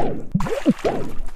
Boom! Boom!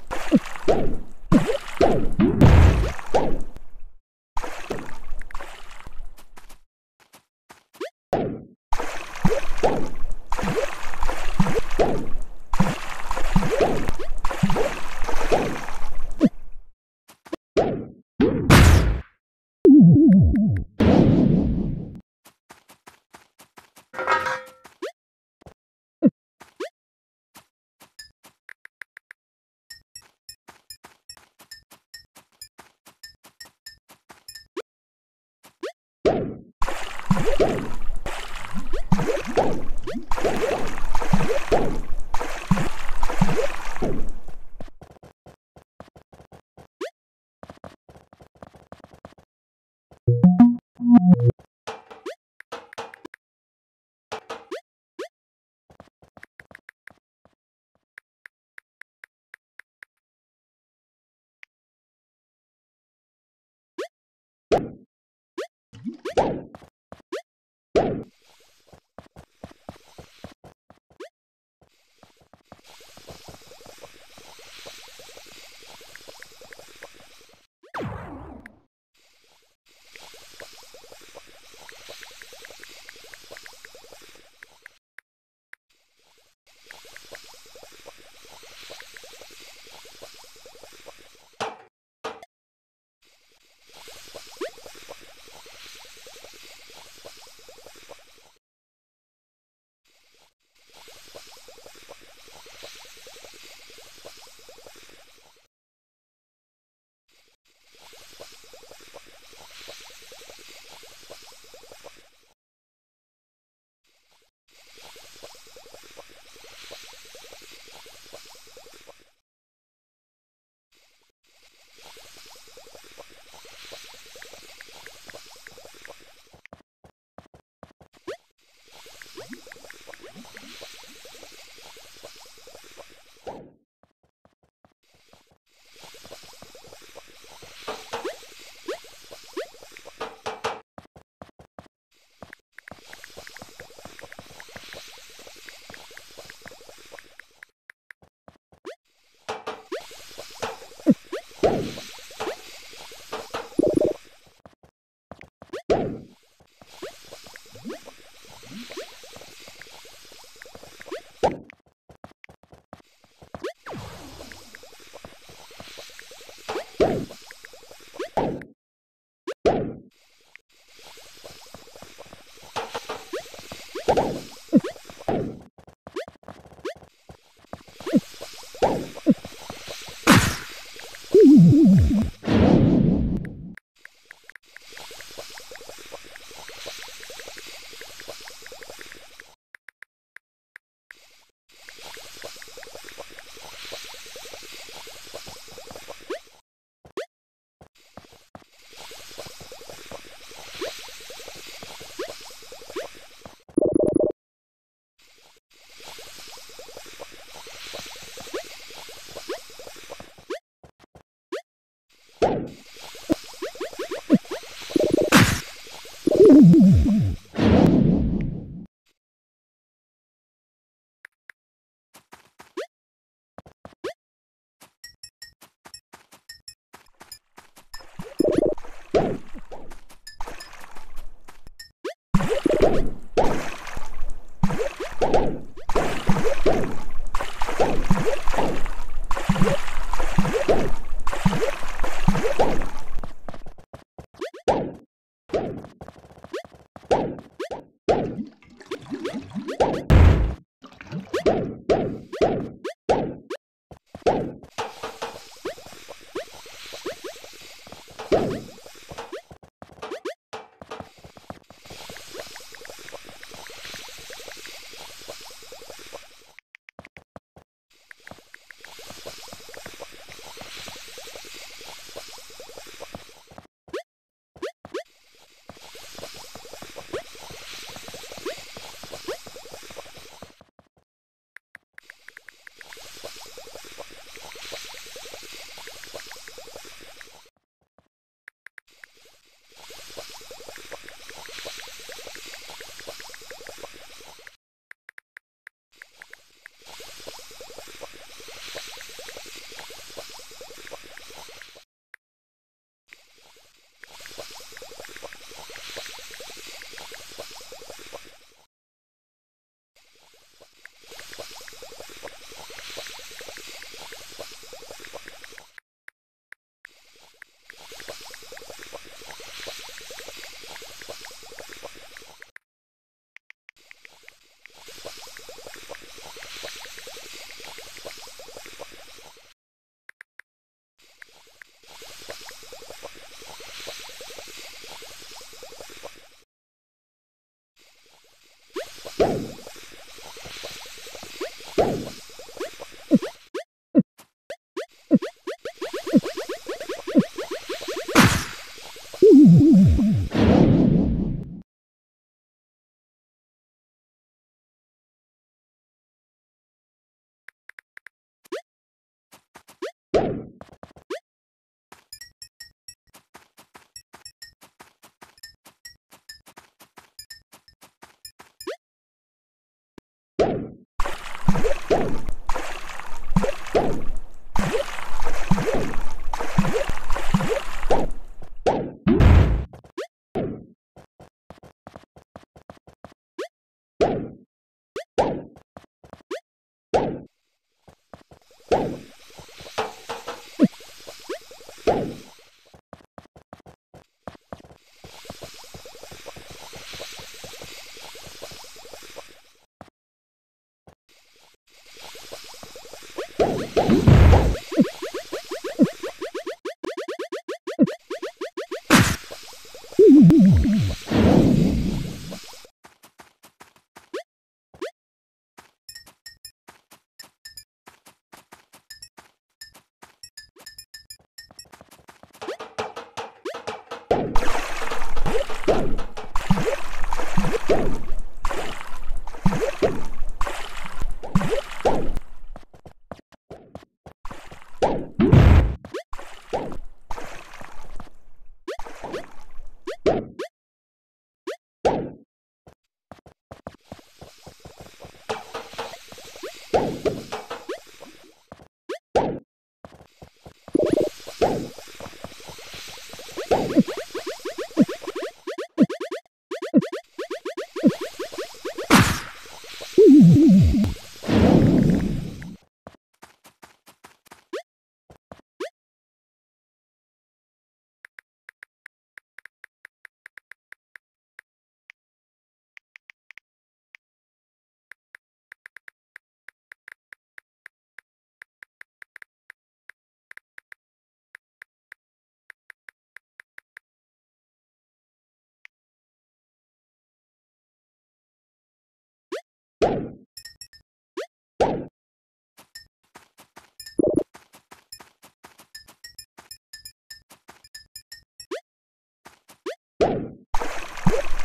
you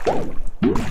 you